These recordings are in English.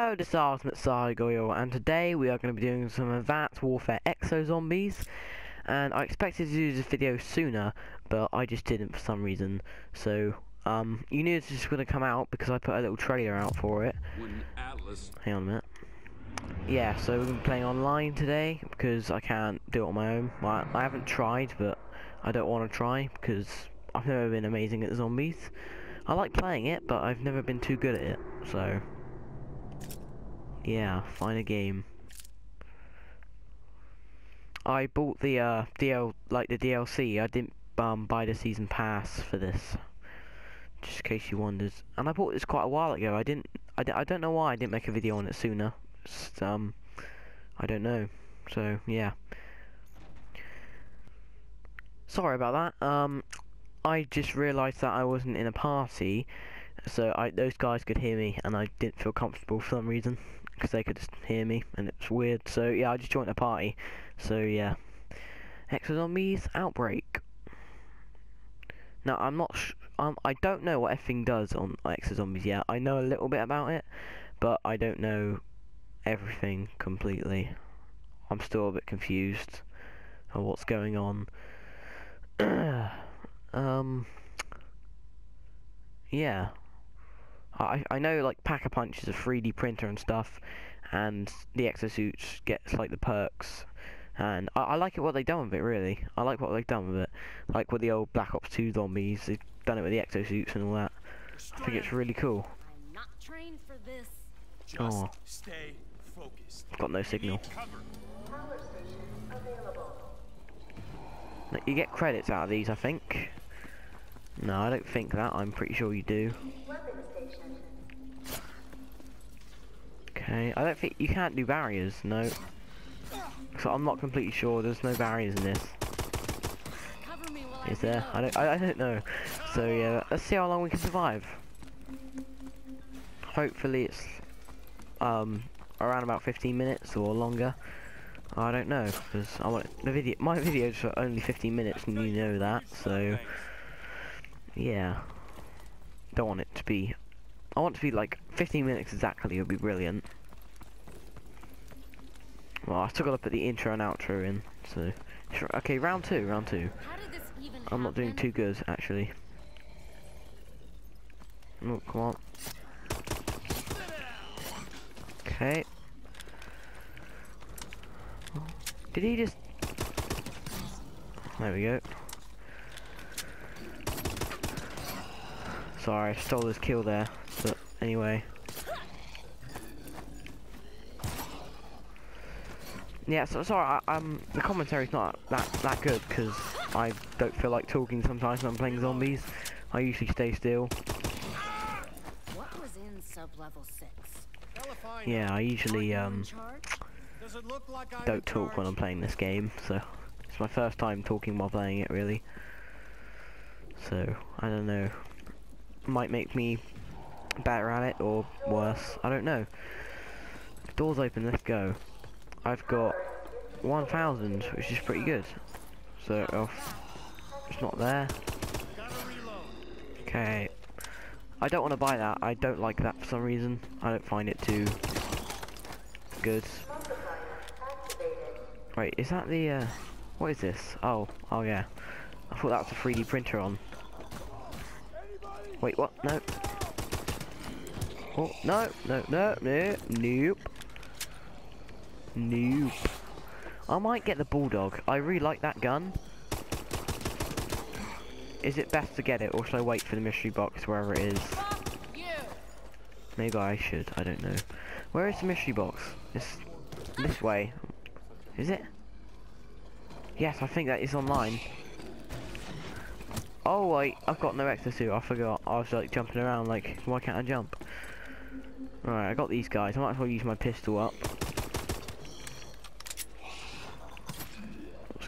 Hello, this is Ultimate Cygoyle, and today we are going to be doing some Advanced Warfare Exo Zombies. And I expected to do this video sooner, but I just didn't for some reason. So, um, you knew this was going to come out because I put a little trailer out for it. Atlas Hang on a minute. Yeah, so we're going to be playing online today because I can't do it on my own. Well, I haven't tried, but I don't want to try because I've never been amazing at zombies. I like playing it, but I've never been too good at it, so... Yeah, find a game. I bought the uh, DL like the DLC. I didn't um, buy the season pass for this, just in case you wondered. And I bought this quite a while ago. I didn't. I, d I don't know why I didn't make a video on it sooner. Just, um, I don't know. So yeah. Sorry about that. Um, I just realised that I wasn't in a party, so I those guys could hear me, and I didn't feel comfortable for some reason because they could just hear me, and it's weird. So yeah, I just joined a party. So yeah, Exo Zombies Outbreak. Now I'm not. Um, I don't know what everything does on Exo Zombies yet. I know a little bit about it, but I don't know everything completely. I'm still a bit confused on what's going on. um. Yeah. I I know like Pack-a-Punch is a 3D printer and stuff, and the exosuits gets like the perks, and I, I like it what they've done with it really. I like what they've done with it, like with the old Black Ops 2 zombies. They've done it with the exosuits and all that. I think it's really cool. I'm not trained for this. Oh. Just Oh. stay focused. Got no signal. Power station available. You get credits out of these, I think. No, I don't think that. I'm pretty sure you do. Okay, I don't think you can't do barriers. No. So I'm not completely sure. There's no barriers in this. Cover me while Is there? I don't. I, I don't know. So yeah, let's see how long we can survive. Hopefully it's um around about 15 minutes or longer. I don't know because I want the video. My videos are only 15 minutes, and you know that. So yeah, don't want it to be. I want it to be like 15 minutes exactly. It Would be brilliant. Well, I still got to put the intro and outro in. So okay, round two. Round two. How did this even I'm not doing too good, actually. Oh, come on. Okay. Did he just... There we go. Sorry, I stole his kill there, but anyway. Yeah, so sorry, I, um, the commentary's not that that good because I don't feel like talking sometimes when I'm playing zombies. I usually stay still. What was in sub-level 6? Yeah, I usually Aren't you in um? Does it look like I'm don't talk when I'm playing this game, so it's my first time talking while playing it really. So I don't know. Might make me better at it or worse. I don't know. Doors open. Let's go. I've got 1,000, which is pretty good. So oh, it's not there. Okay. I don't want to buy that. I don't like that for some reason. I don't find it too good. Wait, is that the, uh, what is this? Oh, oh yeah. I thought that was a 3D printer on. Wait, what? No. Oh, no, no, no, no, nope. Nope. I might get the Bulldog. I really like that gun. Is it best to get it, or should I wait for the mystery box wherever it is? Maybe I should, I don't know. Where is the mystery box? It's this way. Is it? Yes, I think that is online. Oh wait, I've got no exosuit, I forgot. I was like jumping around like, why can't I jump? Alright, I got these guys, I might as well use my pistol up.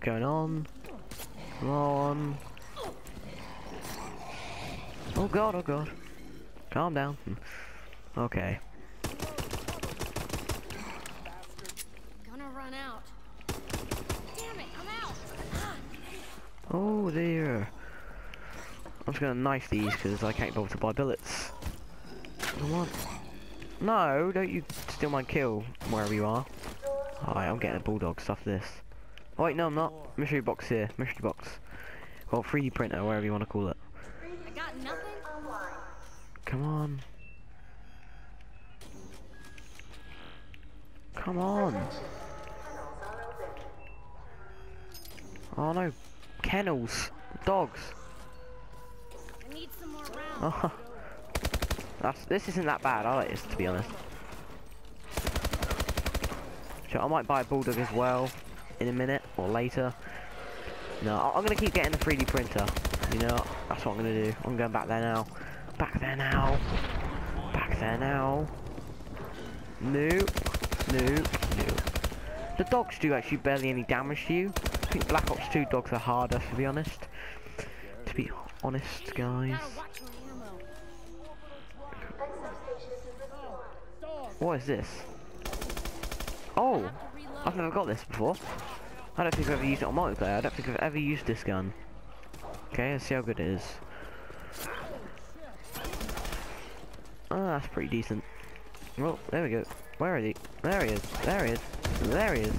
What's going on? Come on. Oh god, oh god. Calm down. Okay. Gonna run out. Damn it, I'm out! Ah, Oh dear. I'm just gonna knife these because I can't bother to buy billets. Come on. No, don't you steal my kill wherever you are. Alright, I'm getting a bulldog, stuff this. Oh wait, no I'm not. Mystery box here, mystery box. Well, 3D printer, wherever you want to call it. I got nothing. Come on. Come on. Tunnels are open. Oh no. Kennels. Dogs. I need some more rounds. Oh. That's, this isn't that bad, I like this to be honest. Sure, I might buy a bulldog as well in a minute or later. No, I'm gonna keep getting the 3D printer. You know, that's what I'm gonna do. I'm going back there now. Back there now. Back there now. Nope. Nope. Nope. The dogs do actually barely any damage to you. I think Black Ops 2 dogs are harder, to be honest. To be honest, guys. What is this? Oh. I've never got this before. I don't think I've ever used it on multiplayer. I don't think I've ever used this gun. Okay, let's see how good it is. Oh, that's pretty decent. Well, there we go. Where is he? There he is. There he is. There he is.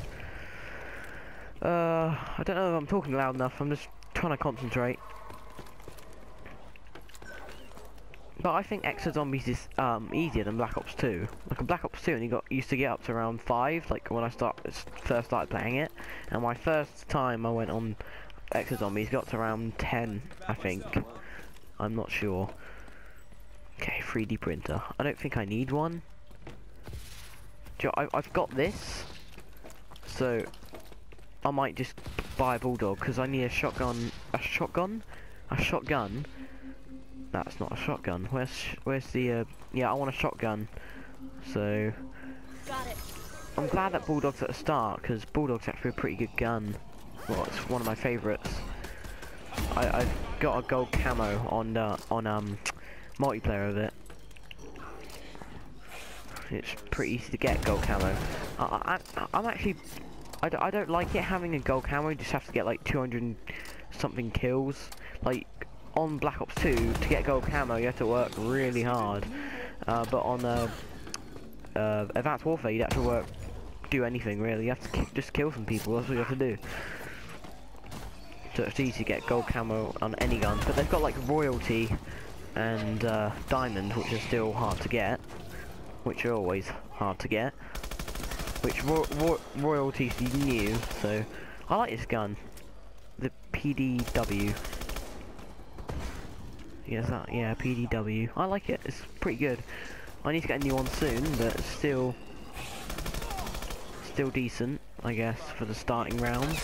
Uh, I don't know if I'm talking loud enough. I'm just trying to concentrate. But I think Exo Zombies is um, easier than Black Ops 2. Like in Black Ops 2, and you got used to get up to around five, like when I start first started playing it. And my first time I went on Exo Zombies got to around 10, I think. I'm not sure. Okay, 3D printer. I don't think I need one. You know, I, I've got this, so I might just buy a bulldog because I need a shotgun. A shotgun? A shotgun? That's not a shotgun. Where's where's the? Uh, yeah, I want a shotgun. So Got it. I'm glad that bulldog's at the start because bulldog's actually a pretty good gun. Well, it's one of my favourites. I I've got a gold camo on uh, on um multiplayer of it. It's pretty easy to get gold camo. I, I, I'm actually, I, d- I don't like it having a gold camo. You just have to get like 200 something kills. Like on Black Ops 2, to get gold camo, you have to work really hard. Uh, but on uh, uh, Advanced Warfare, you have to work, do anything really. You have to just kill some people. That's what you have to do. So it's easy to get gold camo on any gun. But they've got like royalty and uh, diamond, which is still hard to get which are always hard to get. Which ro ro royalties new, so I like this gun. The PDW. That, yeah, PDW. I like it. It's pretty good. I need to get a new one soon, but still still decent, I guess, for the starting rounds.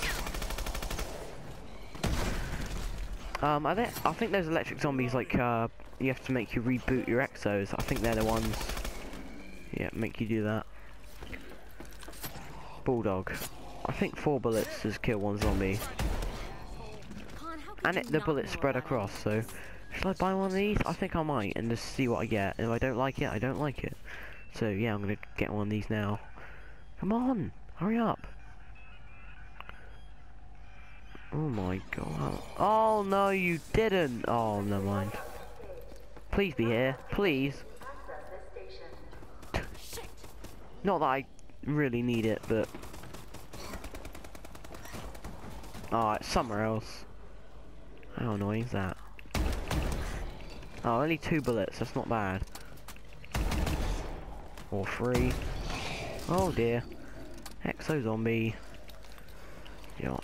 Um, I think I think those electric zombies like uh, you have to make you reboot your exos. I think they're the ones. Yeah, make you do that. Bulldog. I think four bullets has killed one zombie. And it, the bullets spread across, so... Should I buy one of these? I think I might, and just see what I get. If I don't like it, I don't like it. So yeah, I'm gonna get one of these now. Come on! Hurry up! Oh my god. Oh no, you didn't! Oh, never mind. Please be here. Please. Not that I really need it, but... It's somewhere else. How annoying is that? Oh, only two bullets, that's not bad. Or three. Oh dear. Exo zombie. Yeah.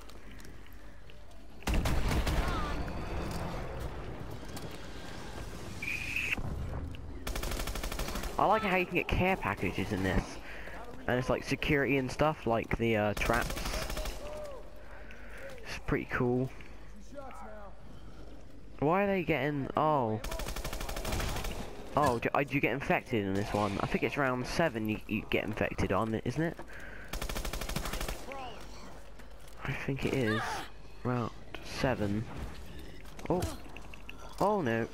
I like how you can get care packages in this. And it's like security and stuff, like the uh, traps. It's pretty cool. Why are they getting... Oh. Oh, do, uh, do you get infected in this one? I think it's round 7 you, you get infected on, isn't it? I think it is. Round 7. Oh. Oh no.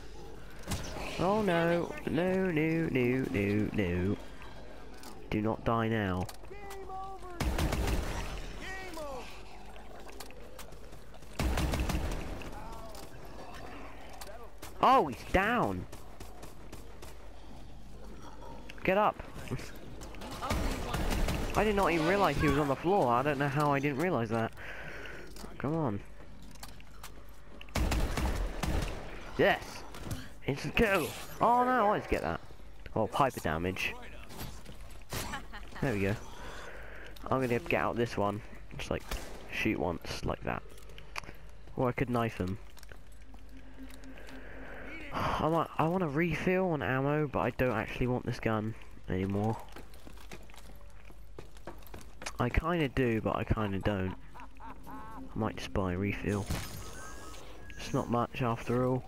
Oh no. No, no, no, no, no. Do not die now. Oh, he's down. Get up. I did not even realise he was on the floor. I don't know how I didn't realise that. Come on. Yes! Instant kill! Oh no, I to get that. Oh, piper damage. There we go. I'm gonna get out this one. Just like, shoot once, like that. Or I could knife him. I want, I want to refill on ammo, but I don't actually want this gun anymore. I kind of do, but I kind of don't. I might just buy a refill. It's not much after all.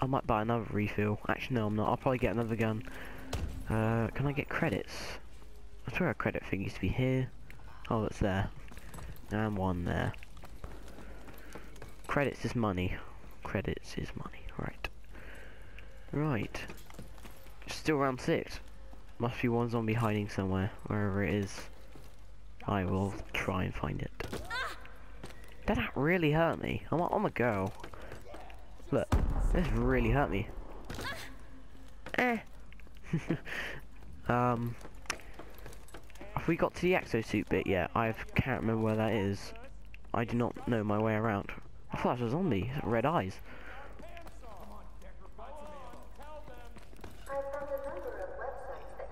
I might buy another refill. Actually, no, I'm not. I'll probably get another gun. Uh, can I get credits? I swear a credit thing used to be here. Oh, it's there. And one there. Credits is money. Credits is money. Right. Right. Still round six. Must be one zombie hiding somewhere, wherever it is. I will try and find it. That really hurt me? I'm a, I'm a girl. Look, this really hurt me. Eh. um, have we got to the exosuit bit yet? I can't remember where that is. I do not know my way around. I thought it was a zombie. Red eyes.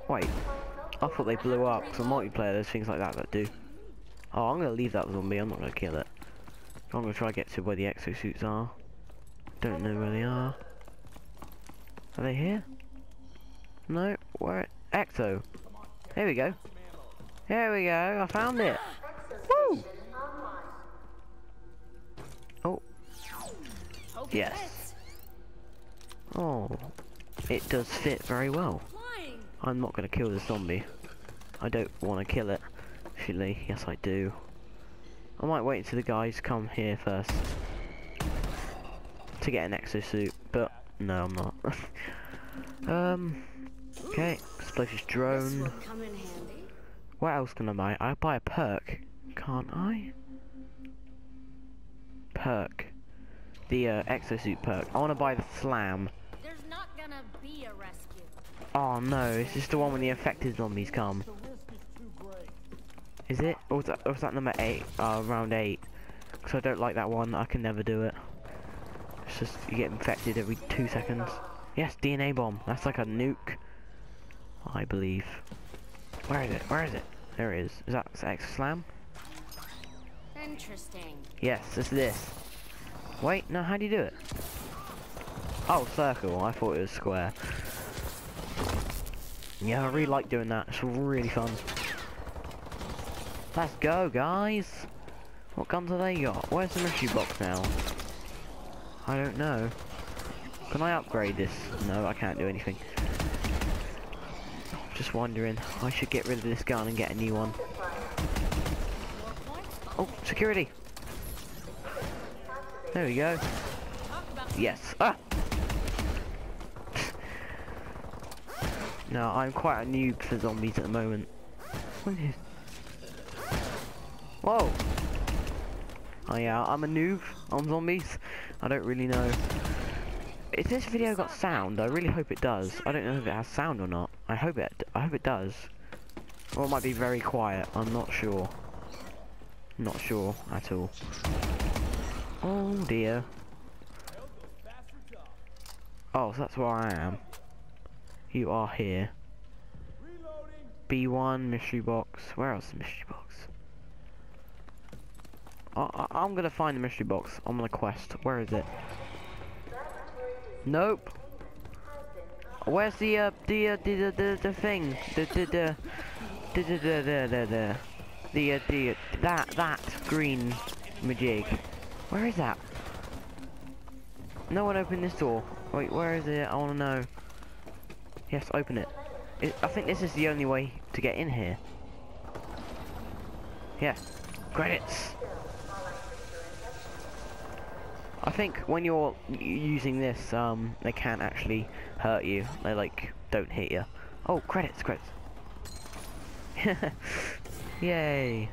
Wait. I thought they blew up. Because multiplayer, there's things like that that do. Oh, I'm gonna leave that zombie. I'm not gonna kill it. I'm gonna try to get to where the exosuits are. Don't know where they are. Are they here? No. Where? Exo. Here we go. Here we go. I found it. Oh. Yes. Oh. It does fit very well. I'm not gonna kill the zombie. I don't want to kill it. Actually, yes I do. I might wait until the guys come here first. To get an exosuit, but no I'm not. um, okay, explosive This drone. What else can I buy? I buy a perk, can't I? Perk. The uh, exosuit perk. I want to buy the slam. There's not gonna be a rescue. Oh no, is this the one when the infected zombies come? Is it? Or was that, or was that number 8? Uh, round 8. Because I don't like that one, I can never do it. It's just, you get infected every 2 seconds. Yes, DNA bomb. That's like a nuke. I believe. Where is it? Where is it? There it is. Is that, is that X Slam? Interesting. Yes, it's this. Wait, no, how do you do it? Oh, circle. I thought it was square. Yeah, I really like doing that. It's really fun. Let's go, guys. What guns have they got? Where's the mystery box now? I don't know. Can I upgrade this? No, I can't do anything. Just wondering. I should get rid of this gun and get a new one. Oh, security. There we go. Yes. Ah! no, I'm quite a noob for zombies at the moment. Whoa! Oh yeah, I'm a noob on zombies. I don't really know. Is this video got sound? I really hope it does. I don't know if it has sound or not. I hope it. I hope it does. Or it might be very quiet. I'm not sure. Not sure at all. Oh dear. Oh, so that's where I am. You are here. B1 mystery box. Where else is the mystery box? I, I, I'm gonna find the mystery box. I'm on a quest. Where is it? Nope. Where's the uh the uh, the, the the the thing? The the the the the the the the the uh, the that that green majig. Where is that? No one opened this door. Wait, where is it? I want to know. Yes, open it. it. I think this is the only way to get in here. Yeah. Credits. I think when you're using this, um, they can't actually hurt you. They like don't hit you. Oh, credits, credits. Yay.